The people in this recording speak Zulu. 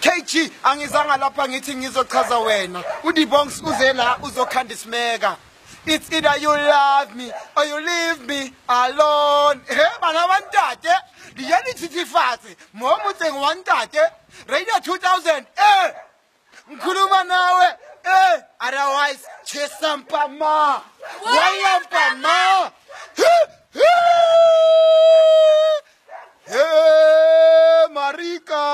KG angizanga lapha ngithi ngizochaza wena. uDibongs uze la uzokhanda isimeka It's either you love me or you leave me alone. He bana bantate liyani thithifatse mo motseng wa ntate Radio 2000 eh ngikhuluma nawe eh otherwise chesampa ma. Wayampa ma. Hey Marika.